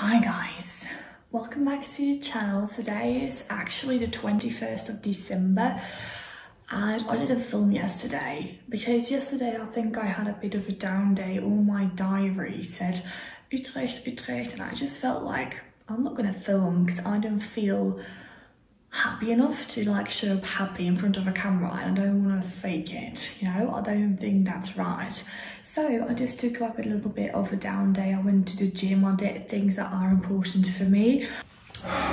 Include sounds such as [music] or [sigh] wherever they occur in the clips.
Hi guys, welcome back to the channel. Today is actually the 21st of December and I did a film yesterday because yesterday I think I had a bit of a down day. All my diary said Utrecht, Utrecht and I just felt like I'm not gonna film because I don't feel happy enough to like show up happy in front of a camera and I don't want to fake it, you know, I don't think that's right. So I just took like a little bit of a down day. I went to the gym, I did things that are important for me.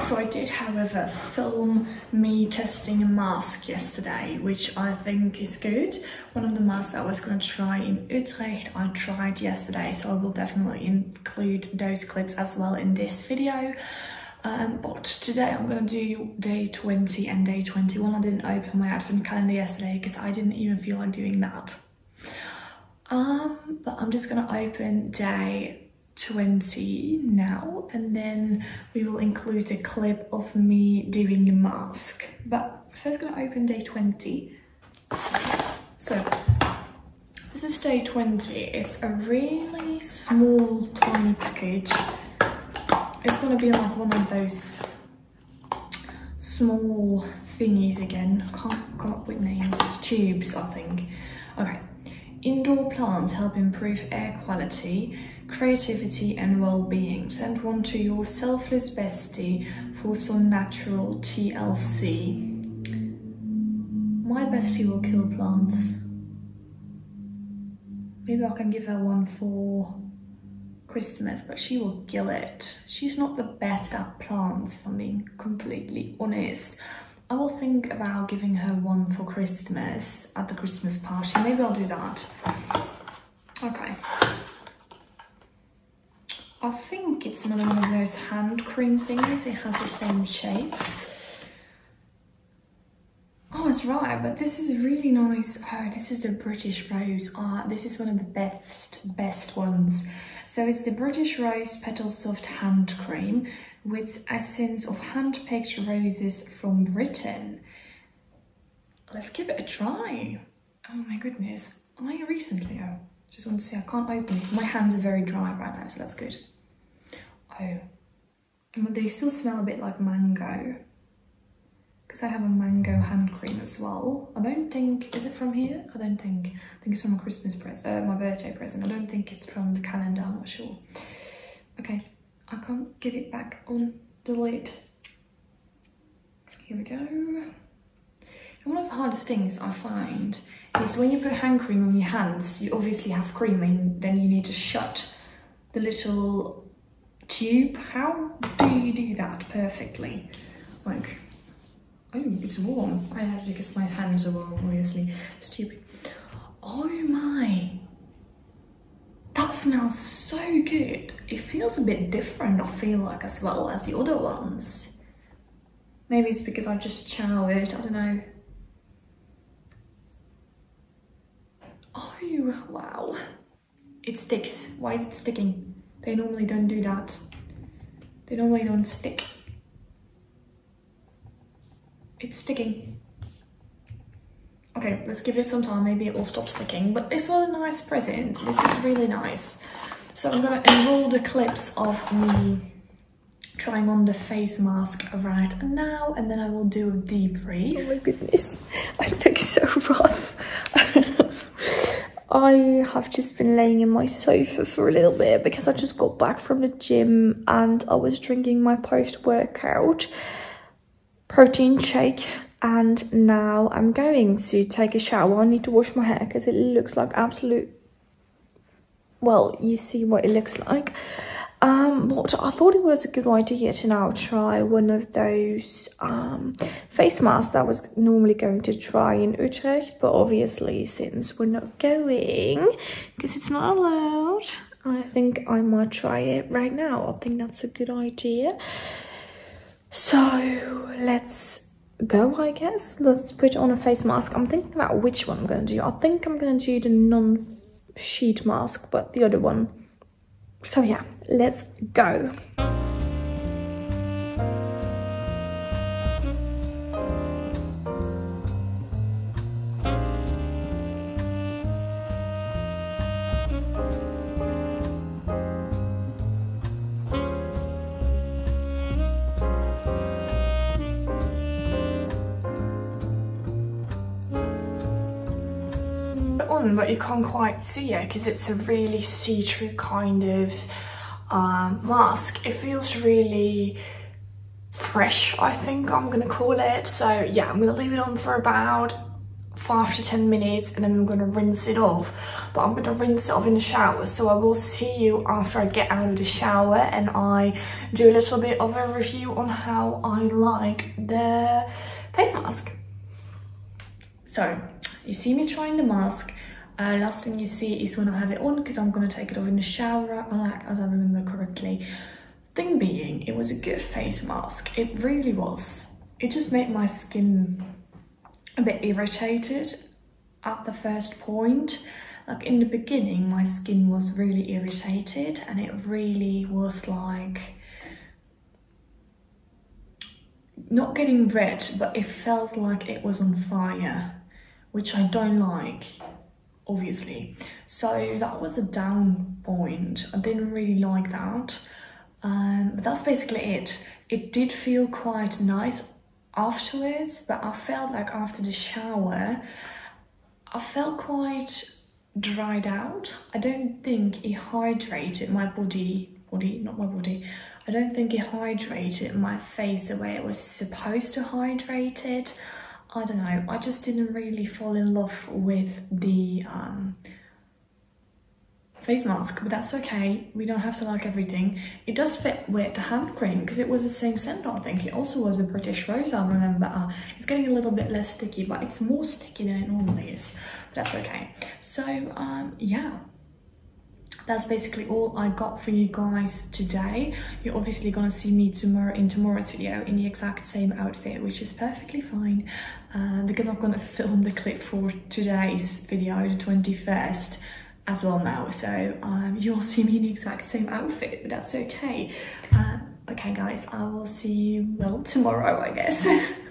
So I did, however, film me testing a mask yesterday, which I think is good. One of the masks I was going to try in Utrecht, I tried yesterday, so I will definitely include those clips as well in this video. Um, but today I'm going to do day 20 and day 21. I didn't open my advent calendar yesterday because I didn't even feel like doing that. Um, but I'm just going to open day 20 now and then we will include a clip of me doing the mask. But first going to open day 20. So this is day 20. It's a really small tiny package it's gonna be like one of those small thingies again. Can't come up with names. Tubes, I think. Okay. Indoor plants help improve air quality, creativity and well-being. Send one to your selfless bestie for some natural TLC. My bestie will kill plants. Maybe I can give her one for Christmas, but she will kill it. She's not the best at plants, if I'm being completely honest. I will think about giving her one for Christmas at the Christmas party. Maybe I'll do that. Okay. I think it's another one of those hand cream things. It has the same shape. That's right, but this is really nice. Oh, this is the British Rose. Ah, this is one of the best, best ones. So it's the British Rose Petal Soft Hand Cream with essence of hand-picked roses from Britain. Let's give it a try. Oh my goodness. I recently, oh, just want to say I can't open these. My hands are very dry right now, so that's good. Oh, and they still smell a bit like mango because I have a mango hand cream as well. I don't think, is it from here? I don't think. I think it's from a Christmas present, uh, my birthday present. I don't think it's from the calendar, I'm not sure. Okay, I can't get it back on the lid. Here we go. And one of the hardest things I find is when you put hand cream on your hands, you obviously have cream and then you need to shut the little tube. How do you do that perfectly? Like, Oh, it's warm. I that's because my hands are warm, obviously. Stupid. Oh my. That smells so good. It feels a bit different, I feel like, as well as the other ones. Maybe it's because I just showered, I don't know. Oh, wow. It sticks. Why is it sticking? They normally don't do that. They normally don't stick. It's sticking. Okay, let's give it some time. Maybe it will stop sticking. But this was a nice present. This is really nice. So I'm going to enroll the clips of me trying on the face mask right now. And then I will do a debrief. Oh my goodness. [laughs] I look so rough. [laughs] I have just been laying in my sofa for a little bit because I just got back from the gym and I was drinking my post-workout protein shake and now I'm going to take a shower. I need to wash my hair because it looks like absolute, well, you see what it looks like. Um, but I thought it was a good idea to now try one of those um, face masks that I was normally going to try in Utrecht, but obviously since we're not going, because it's not allowed, I think I might try it right now. I think that's a good idea. So let's go, I guess. Let's put on a face mask. I'm thinking about which one I'm going to do. I think I'm going to do the non-sheet mask, but the other one. So yeah, let's go. On, but you can't quite see it because it's a really see-through kind of um, mask. It feels really fresh, I think I'm gonna call it. So yeah, I'm gonna leave it on for about five to 10 minutes and then I'm gonna rinse it off. But I'm gonna rinse it off in the shower. So I will see you after I get out of the shower and I do a little bit of a review on how I like the face mask. So you see me trying the mask. Uh, last thing you see is when I have it on because I'm going to take it off in the shower, like as I remember correctly. Thing being, it was a good face mask. It really was. It just made my skin a bit irritated at the first point. Like in the beginning, my skin was really irritated and it really was like not getting red, but it felt like it was on fire, which I don't like, obviously. So that was a down point. I didn't really like that. Um, but that's basically it. It did feel quite nice afterwards, but I felt like after the shower, I felt quite dried out. I don't think it hydrated my body, body, not my body. I don't think it hydrated my face the way it was supposed to hydrate it. I don't know, I just didn't really fall in love with the um, face mask, but that's okay. We don't have to like everything. It does fit with the hand cream because it was the same scent, I think. It also was a British Rose, I remember. Uh, it's getting a little bit less sticky, but it's more sticky than it normally is. But that's okay. So, um, yeah that's basically all I got for you guys today. You're obviously gonna see me tomorrow in tomorrow's video in the exact same outfit, which is perfectly fine uh, because I'm gonna film the clip for today's video, the 21st as well now. So um, you'll see me in the exact same outfit, but that's okay. Uh, okay guys, I will see you, well, tomorrow I guess. [laughs]